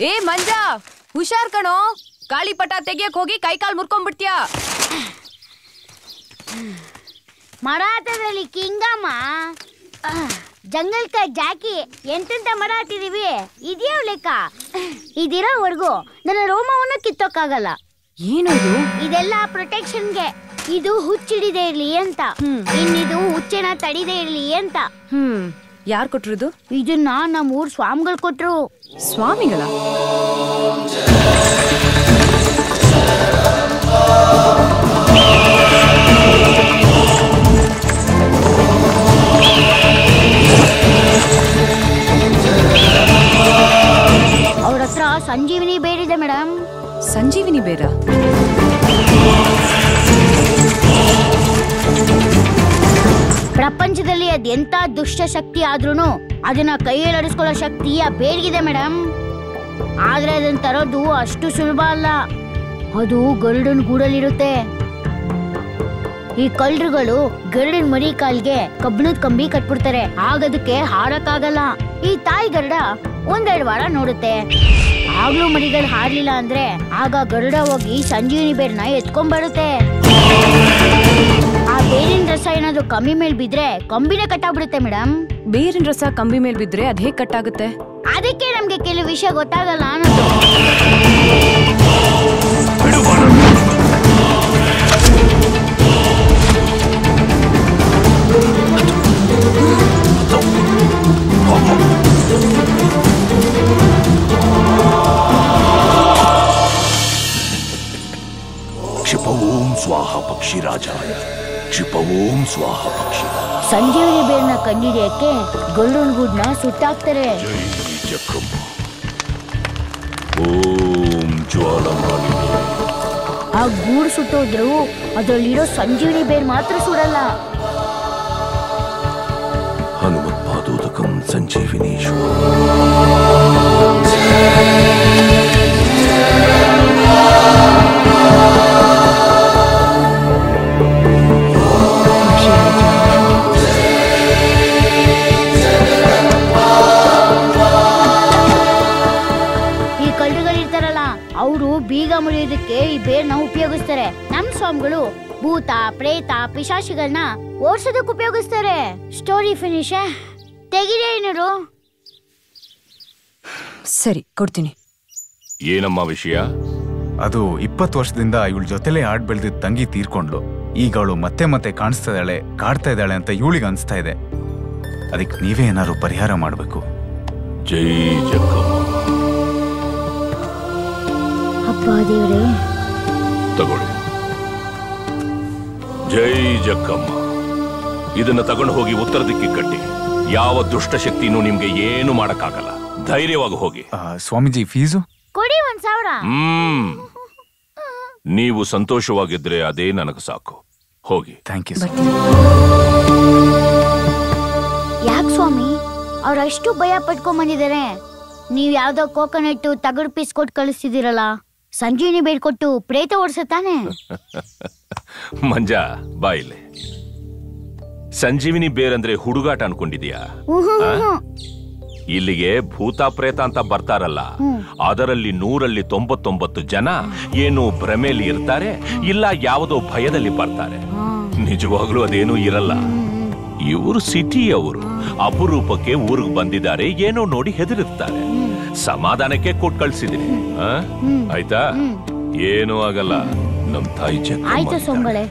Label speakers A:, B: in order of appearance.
A: ಏ ಮಂಜ ಹುಷಾರ್ ಕಣೋ. ಗಾಳಿಪಟ ತೆಗಿಯಕ್ ಹೋಗಿ ಕೈಕಾಲ್ ಮುರ್ಕೊಂಡ್ಬಿಡ್ತೀಯ.
B: ಮರಾಠದಲ್ಲಿ ಕಿಂಗಮ್ಮ. ಜಂಗಲ್ ಕ ಜಾಕಿ ಎಂತೆಂತ ಮರ ಹಾತಿದೀವಿ ಇದ್ಯಾವ ಲೆಕ್ಕ ಇದಿರೋವರೆಗೂ ನನ್ನ ರೋಮವನ್ನು ಕಿತ್ತೋಕ್ಕಾಗಲ್ಲ.
A: ಏನದು?
B: ಇದೆಲ್ಲ ಪ್ರೊಟೆಕ್ಷನ್ಗೆ. ಇದು ಹುಚ್ಚಿಡಿದೆ ಇರ್ಲಿ ಅಂತ. ಇನ್ನಿದು ಹುಚ್ಚೆನ ತಡಿದೆ ಇರ್ಲಿ ಅಂತ.
A: ಹ್ಮ್. ಯಾರ್ ಕೊಟ್ರದು
B: ಇದನ್ನ ನಮ್ಮ ಊರ್ ಸ್ವಾಮಿಗಳು ಕೊಟ್ರು
A: ಸ್ವಾಮಿಗಳ
B: ಅವ್ರ ಹತ್ರ ಸಂಜೀವಿನಿ ಬೇರಿದೆ ಮೇಡಮ್
A: ಸಂಜೀವಿನಿ ಬೇರ
B: ಪ್ರಪಂಚದಲ್ಲಿ ಅದೆಂತ ದುಷ್ಟ ಶಕ್ತಿ ಆದ್ರೂ ಅದನ್ನ ಕೈಯಲ್ಲಿ ಅಡಿಸ್ಕೊಳ್ಳೋ ಶಕ್ತಿ ಆ ಮೇಡಮ್ ಆದ್ರೆ ಅದನ್ನ ತರೋದು ಅಷ್ಟು ಸುಲಭ ಅಲ್ಲ. ಅದು ಗರುಡನ್ ಗೂಡಲ್ಲಿರುತ್ತೆ. ಈ ಕಳ್ಳರುಗಳು ಗರುಡನ್ ಮರಿ ಕಾಲ್ಗೆ ಕಬ್ಬಿಣದ ಕಂಬಿ ಕಟ್ಬಿಡ್ತಾರೆ. ಆಗದಕ್ಕೆ ಹಾರಕ್ಕಾಗಲ್ಲ. ಈ ತಾಯಿ ಗರುಡ ಒಂದೆರಡು ವಾರ ನೋಡುತ್ತೆ. ಆಗ್ಲೂ ಮರಿಗಳು ಹಾರ್ಲಿಲ್ಲ ಅಂದ್ರೆ ಆಗ ಗರುಡ ಹೋಗಿ ಸಂಜೀವಿನಿ ಬೇರ್ನ ಎತ್ಕೊಂಡ್ಬರುತ್ತೆ ಬೇರಿನ ರಸ ಏನಾದ್ರು ಕಮ್ಮಿ ಮೇಲ್ ಬಿದ್ರೆ ಕಂಬಿನೇ ಕಟ್ಟಾಗ್ಬಿಡುತ್ತೆ ಮೇಡಮ್.
A: ಬೇರಿನ ರಸ ಕಂಬಿ ಮೇಲ್ ಬಿದ್ರೆ ಅದ್ ಹೇಗ್ ಕಟ್ಟಾಗುತ್ತೆ
B: ಅದಕ್ಕೆ ನಮ್ಗೆ ಕೆಲವು ವಿಷಯ ಗೊತ್ತಾಗಲ್ಲ ಅನ್ನೋದು
C: ಕ್ಷಿಪ ಓಂ ಸ್ವಾಹ ಪಕ್ಷಿರಾಜಾಯ. ಕ್ಷಿಪ ಓಂ ಸ್ವಾಹ ಪಕ್ಷಿ.
B: ಸಂಜೀವಿನಿ ಬೇರ್ನ ಕಂಡಿಡಿಯಕ್ಕೆ ಗೊಲ್ಲೂನ್ ಗೂಡ್ನ ಸುಟ್ಟಾಕ್ತಾರೆ.
C: ಜೈ ಜಕ್ಕಮ್ಮ ಓಂ ಜ್ವಾಲಮಾಲಿನಿ.
B: ಆ ಗೂಡು ಸುಟ್ಟೋದ್ರು ಅದರಲ್ಲಿರೋ ಸಂಜೀವಿನಿ ಬೇರ್ ಮಾತ್ರ ಸುಡಲ್ಲ.
C: ಹನುಮತ್ಪಾದೋದಕಂ ಸಂಜೀವಿನೀಶ್ವರ
B: ಮುರಿಯೋದಕ್ಕೆ ಈ ಬೇರ್ನ ಉಪಯೋಗಿಸ್ತಾರೆ. ನಮ್ ಸ್ವಾಮಿಗಳು ಭೂತ ಪ್ರೇತ ಪಿಶಾಚಿಗಳನ್ನ ಓಡ್ಸೋದಕ್ಕೆ ಉಪಯೋಗಿಸ್ತಾರೆ. ಸ್ಟೋರಿ ಫಿನಿಶ್ ತೆಗಿರಿ ಏನಿರು
A: ಸರಿ ಕೊಡ್ತೀನಿ.
C: ಏನಮ್ಮ ವಿಷಯ?
D: ಅದು ಇಪ್ಪತ್ತು ವರ್ಷದಿಂದ ಇವಳ ಜೊತೆಲೆ ಆಡ್ ಬೆಳೆದಿದ್ದ ತಂಗಿ ತೀರ್ಕೊಂಡ್ಲು ಈಗ ಅವಳು ಮತ್ತೆ ಮತ್ತೆ ಕಾಣಿಸ್ತಾ ಇದ್ದಾಳೆ ಕಾಡ್ತಾ ಇದ್ದಾಳೆ ಅಂತ ಇವಳಿಗೆ ಅನಿಸ್ತಾ ಇದೆ. ಅದಕ್ಕೆ ನೀವೇ ಏನಾದ್ರು ಪರಿಹಾರ ಮಾಡಬೇಕು.
C: ಜೈ ಜಕ್ಕಮ್ಮ
B: ಅಪ್ಪ ದೇವ್ರೆ.
C: ತಗೊಳ್ಳಿ. ಜೈ ಜಕ್ಕಮ್ಮ. ಇದನ್ನ ತಗೊಂಡು ಹೋಗಿ ಉತ್ತರ ದಿಕ್ಕಿ ಕಟ್ಟಿ. ಯಾವ ದುಷ್ಟ ಶಕ್ತಿನೂ ನಿಮ್ಗೆ ಏನು ಮಾಡಕ್ಕಾಗಲ್ಲ. ಧೈರ್ಯವಾಗಿ ಹೋಗಿ.
D: ಆ, ಸ್ವಾಮೀಜಿ ಫೀಸು?
B: ಕೊಡಿ ಒಂದ್ ಸಾವಿರ.
C: ಹ್ಮ್. ನೀವು ಸಂತೋಷವಾಗಿದ್ರೆ ಅದೇ ನನಗೆ ಸಾಕು. ಹೋಗಿ.
D: ಥ್ಯಾಂಕ್ ಯು
A: ಸರ್
B: ಯಾಕೆ ಸ್ವಾಮಿ? ಅವ್ರ ಅಷ್ಟು ಭಯ ಪಟ್ಕೊಂಡ್ ಬಂದಿದ್ದಾರೆ. ನೀವ್ ಯಾವ್ದೋ ಕೋಕೋನಟ್ ತಗಡು ಪೀಸ್ ಕೊಟ್ಟು ಕಳಿಸ್ತಿದ್ದೀರಲ್ಲ. ಸಂಜೀವಿನಿ ಬೇಡ್ಕೊಟ್ಟು ಪ್ರೇತ ಓಡಿಸುತ್ತಾನೆ
C: ಮಂಜಾ ಬಾ ಇಲ್ಲಿ. ಸಂಜೀವಿನಿ ಬೇರಂದ್ರೆ ಹುಡುಗಾಟ ಅನ್ಕೊಂಡಿದ್ಯಾ? ಇಲ್ಲಿಗೆ ಭೂತ ಪ್ರೇತ ಅಂತ ಬರ್ತಾರಲ್ಲ ಅದರಲ್ಲಿ ನೂರಲ್ಲಿ ತೊಂಬತ್ತೊಂಬತ್ತು ಜನ ಏನು ಭ್ರಮೆಯಲ್ಲಿ ಇರ್ತಾರೆ ಇಲ್ಲ ಯಾವುದೋ ಭಯದಲ್ಲಿ ಬರ್ತಾರೆ. ನಿಜವಾಗ್ಲೂ ಅದೇನೂ ಇರಲ್ಲ. ಇವರು ಸಿಟಿಯವರು. ಅಪರೂಪಕ್ಕೆ ಊರಿಗೆ ಬಂದಿದ್ದಾರೆ ಏನೋ ನೋಡಿ ಹೆದರಿರ್ತಾರೆ ಸಮಾಧಾನಕ್ಕೆ ಕೊಟ್ ಕಳ್ಸಿದೀನಿ? ಆಯ್ತಾ? ಏನೂ ಆಗಲ್ಲ. ನಮ್ ತಾಯಿ
B: ಆಯ್ತು
C: ಚೆಕ್
B: ಸೊಂಬಳೆ.